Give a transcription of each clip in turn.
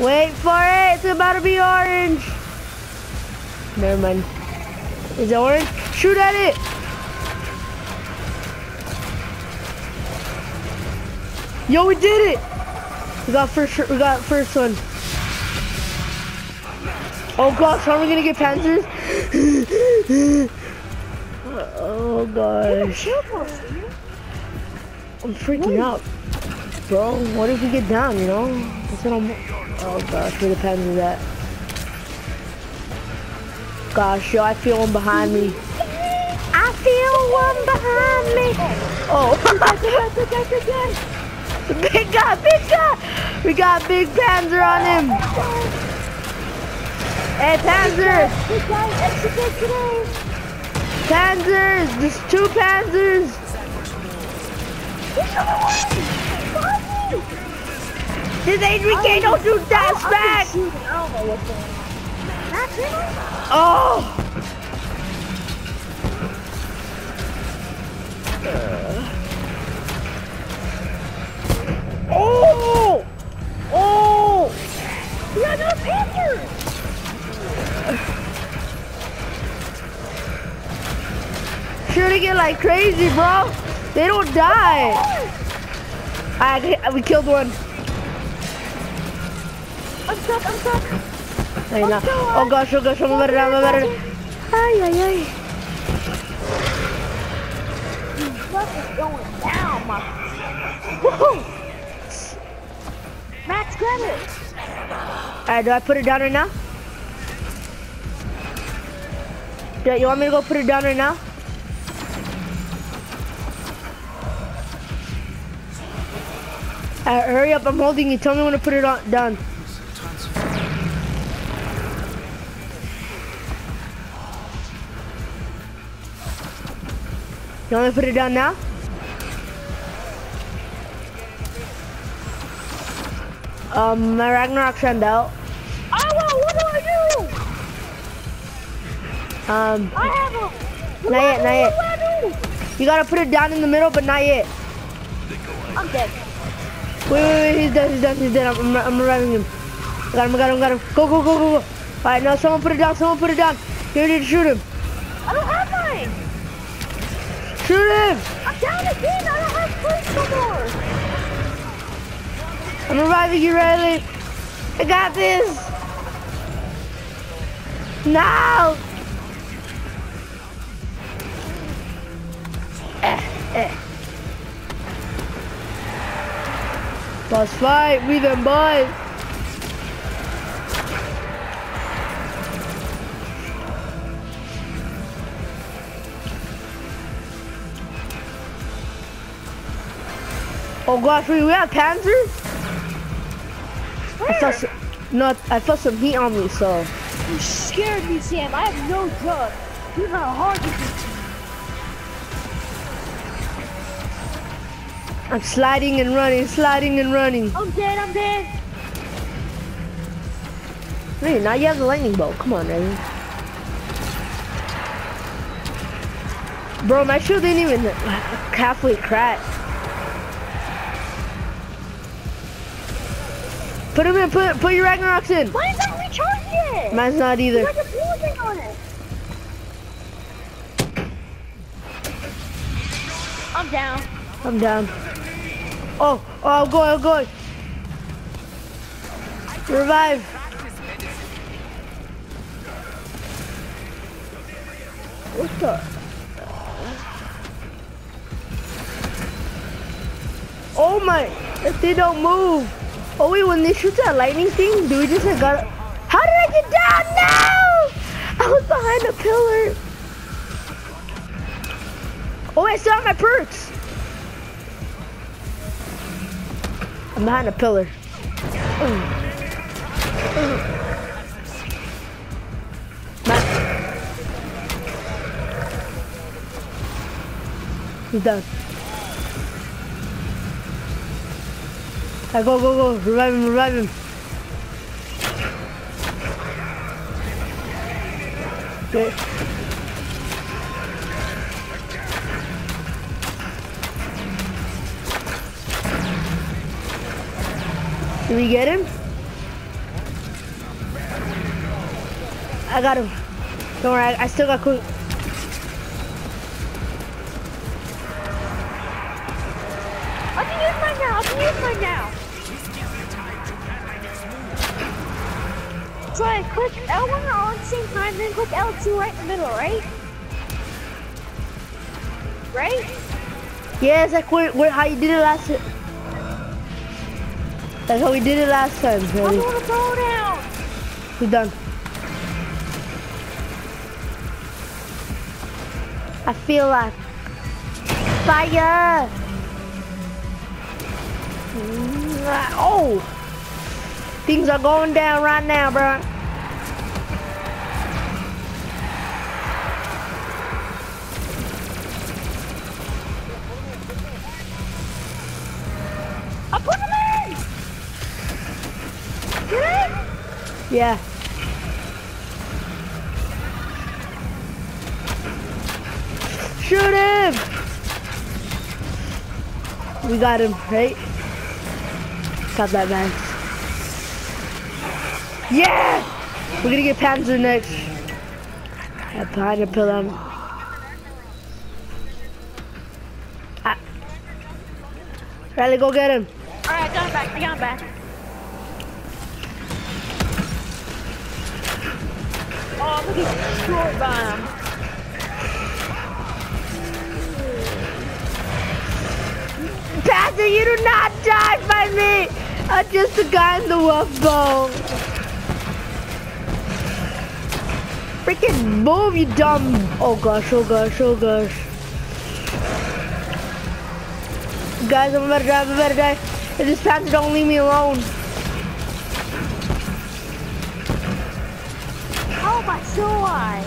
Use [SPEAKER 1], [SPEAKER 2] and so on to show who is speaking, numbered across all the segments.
[SPEAKER 1] Wait for it. It's about to be orange. Never mind. Is it orange? Shoot at it. Yo, we did it. We got first. We got first one. Oh gosh, how are we gonna get panzers? oh gosh. I'm freaking out. Bro, what if we get down, you know? That's what I'm... Oh gosh, where the panzers at? Gosh, yo, I feel one behind me. I feel one behind me. Oh. big guy, big guy. We got big Panzer on him. Hey, Panzer! Panzers! There's two Panzers! This HVK don't do dash back! Oh! Oh! Oh! Yeah, no Panzers! Shooting it like crazy, bro. They don't die. I we killed one.
[SPEAKER 2] I'm stuck, I'm stuck.
[SPEAKER 1] Ay, na. Oh gosh, oh gosh, I'm now, I'm better. Ay, ay, ay.
[SPEAKER 2] Stuff going down, my. Whoa! Max, grab it.
[SPEAKER 1] Alright, do I put it down right now? Do you want me to go put it down right now? Alright, hurry up, I'm holding you. Tell me when to put it on, down. You want me to put it down now? Um, my Ragnarok sent out.
[SPEAKER 2] Oh, well, what do I do?
[SPEAKER 1] Um,
[SPEAKER 2] I have a.
[SPEAKER 1] Not yet, not yet.
[SPEAKER 2] What do I do?
[SPEAKER 1] you gotta put it down in the middle, but not yet.
[SPEAKER 2] I'm dead.
[SPEAKER 1] Wait, wait, wait, he's dead, he's dead, he's dead. I'm, I'm, I'm reviving him. Got him, got him, got him. Go, go, go, go, go. Alright, now someone put it down, someone put it down. You need to shoot him.
[SPEAKER 2] Down again. I don't have plates no more.
[SPEAKER 1] I'm arriving, you, Riley. I got this. Now! Eh, eh. Boss fight, we them boys. Oh gosh, we, we have panzers? I felt some, no, I felt some heat on me, so.
[SPEAKER 2] You scared me, Sam. I have no gun. You know how hard this is.
[SPEAKER 1] I'm sliding and running, sliding and running.
[SPEAKER 2] I'm dead. I'm dead.
[SPEAKER 1] Hey, now you have the lightning bolt. Come on, Riley. Bro, my shield didn't even halfway crack. Put him in, put put your Ragnaroks in.
[SPEAKER 2] Why is that recharged yet?
[SPEAKER 1] Mine's not either.
[SPEAKER 2] Like a on it. I'm down.
[SPEAKER 1] I'm down. Oh, oh, I'm going, I'm going. Revive. What the? Oh my, if they don't move. Oh wait, when they shoot that lightning thing, do we just like got How did I get down? No! I was behind a pillar. Oh I still have my perks. I'm behind a pillar. Ma- He's done. Right, go, go, go. Revive him, revive him. Okay. Did we get him? I got him. Don't worry, I, I still got quick.
[SPEAKER 2] I can use mine now. I can use mine now. So I click L1 all at the same time, then click L2 right in the middle, right? Right?
[SPEAKER 1] Yeah, it's like where, where, how you did it last time. That's how we did it last time.
[SPEAKER 2] I'm
[SPEAKER 1] Ready?
[SPEAKER 2] gonna go down.
[SPEAKER 1] We're done. I feel like fire. Mm, Oh, things are going down right now, bro.
[SPEAKER 2] I put him in. Get in.
[SPEAKER 1] Yeah. Shoot him! We got him, right? Got that man. Yeah! We're gonna get Panzer next. Yeah, behind the pillar. Ah. Riley, go get him.
[SPEAKER 2] All right, I got him back. I got him back. Oh, I'm gonna get destroyed by him.
[SPEAKER 1] Pastor, you do not die by me! I'm just a guy in the wolf bow. Freaking move, you dumb. Oh gosh, oh gosh, oh gosh. Guys, I'm about to die, I'm about to die. If this pastor don't leave me alone.
[SPEAKER 2] Oh, I so alive?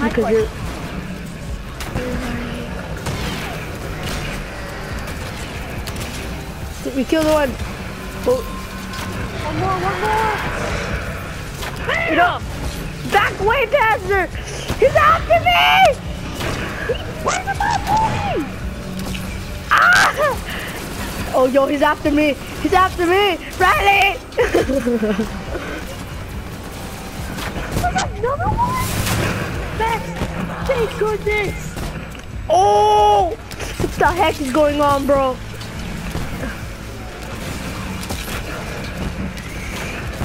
[SPEAKER 2] My
[SPEAKER 1] Because you're... We killed one. Oh,
[SPEAKER 2] One more, one more.
[SPEAKER 1] you back away, Pastor! He's after me!
[SPEAKER 2] Where's the body?
[SPEAKER 1] Ah! Oh, yo, he's after me. He's after me. Riley!
[SPEAKER 2] Another one? Max, thank goodness.
[SPEAKER 1] oh! What the heck is going on, bro?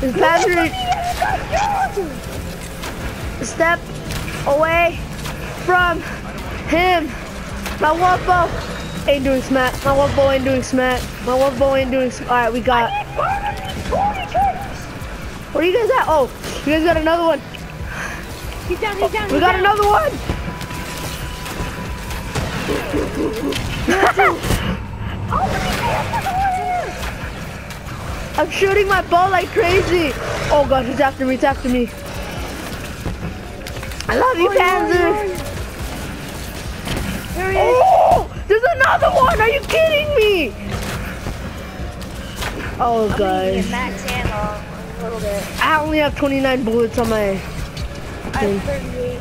[SPEAKER 1] This Patrick, step away from him. My Wolfo ain't doing smack. My Wolfo ain't doing smack. My Wolfo ain't doing smack. Alright, we got. Where are you guys at? Oh, you guys got another one.
[SPEAKER 2] He's down, he's down,
[SPEAKER 1] We
[SPEAKER 2] he's
[SPEAKER 1] got
[SPEAKER 2] down.
[SPEAKER 1] another one.
[SPEAKER 2] Oh, let me pay another one.
[SPEAKER 1] I'm shooting my ball like crazy. Oh gosh, it's after me, it's after me. I love you,
[SPEAKER 2] hurry,
[SPEAKER 1] Panzer.
[SPEAKER 2] There he is.
[SPEAKER 1] Oh, there's another one. Are you kidding me? Oh
[SPEAKER 2] I'm
[SPEAKER 1] guys,
[SPEAKER 2] max ammo a little bit.
[SPEAKER 1] I only have 29 bullets on my.
[SPEAKER 2] I
[SPEAKER 1] thing.
[SPEAKER 2] have 38.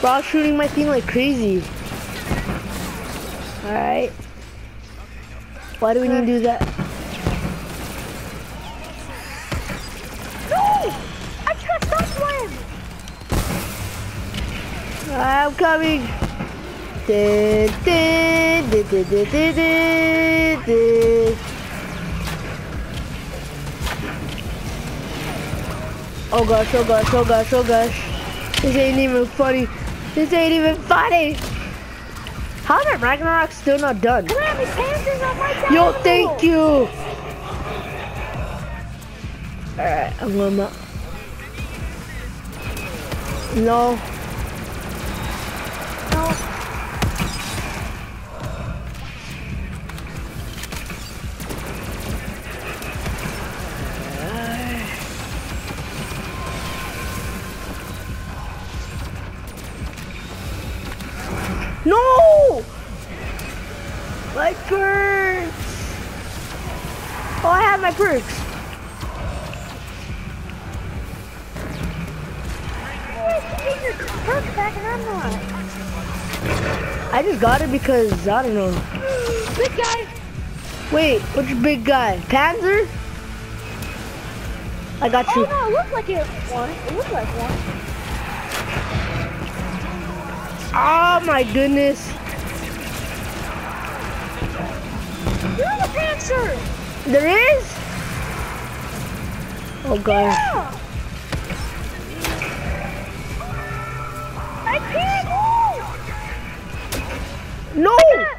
[SPEAKER 1] Bro, I was shooting my thing like crazy. All right. Why do we need to do that? I'm coming. Dun, dun, dun, dun, dun, dun, dun, dun. Oh gosh, oh gosh, oh gosh, oh gosh. This ain't even funny. This ain't even funny. How is that Ragnarok still not done?
[SPEAKER 2] On, these panzers on my side.
[SPEAKER 1] Yo, thank you. Alright, I'm gonna. No.
[SPEAKER 2] No!
[SPEAKER 1] My perks! Oh, I have my perks.
[SPEAKER 2] Get your perk back and I'm not.
[SPEAKER 1] I just got it because, I don't know.
[SPEAKER 2] Big guy.
[SPEAKER 1] Wait, which big guy? Panzer? I got
[SPEAKER 2] Oh
[SPEAKER 1] you.
[SPEAKER 2] no, it looked like it one. It looked like one.
[SPEAKER 1] Oh my goodness.
[SPEAKER 2] There's a Panzer!
[SPEAKER 1] There is? Oh gosh.
[SPEAKER 2] Yeah! I can't move!
[SPEAKER 1] No! What